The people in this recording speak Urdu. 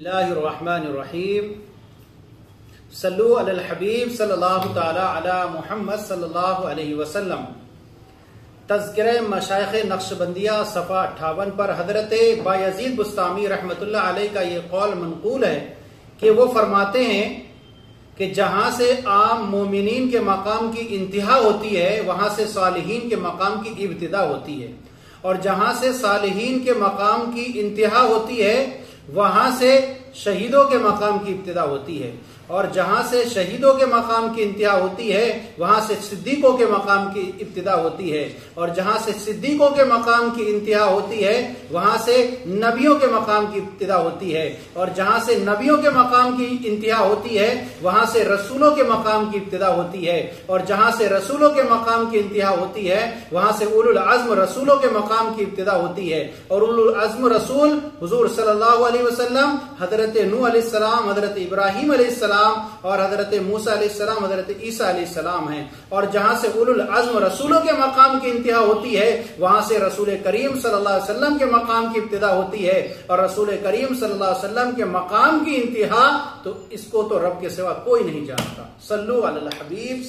اللہ الرحمن الرحیم صلو علی الحبیب صلی اللہ تعالی علی محمد صلی اللہ علیہ وسلم تذکرہ مشائخ نقشبندیہ صفحہ اٹھاون پر حضرت بایزید بستامی رحمت اللہ علیہ کا یہ قول منقول ہے کہ وہ فرماتے ہیں کہ جہاں سے عام مومنین کے مقام کی انتہا ہوتی ہے وہاں سے صالحین کے مقام کی ابتدا ہوتی ہے اور جہاں سے صالحین کے مقام کی انتہا ہوتی ہے وہاں سے شہیدوں کے مقام کی ابتدا ہوتی ہے اور جہاں سے شہیدوں کے مقام کی انتہا ہوتی ہے، وہاں سے صدیقوں کے مقام کی ابتدا ہوتی ہے اور جہاں سے صدیقوں کے مقام کی انتہا ہوتی ہے، وہاں سے نبیوں کے مقام کی ابتدا ہوتی ہے اور جہاں سے نبیوں کے مقام کی انتہا ہوتی ہے، وہاں سے رسولوں کے مقام کی ابتدا ہوتی ہے اور جہاں سے رسولوں کے مقام کی انتہا ہوتی ہے، وہاں سے اول العزم رسولوں کے مقام کی ابتدا ہوتی ہے اور اول العزم رسول حضور صلی اللہ علیہ وسلم حضرت حضرت نو علیہ السلام، حضرت ابراہیم علیہ السلام اور حضرت موسیٰ علیہ السلام، حضرت عیسیٰ علیہ السلام ہیں۔ اور جہاں سے اول العزم رسولوں کے مقام کی انتہا ہوتی ہے، وہاں سے رسول کریم صلی اللہ علیہ وسلم کے مقام کی ابتدا ہوتی ہے۔ اور رسول کریم صلی اللہ علیہ وسلم کے مقام کی انتہا تو اس کو تو رب کے سوا کوئی نہیں جانتا۔ صلو علی الحبیب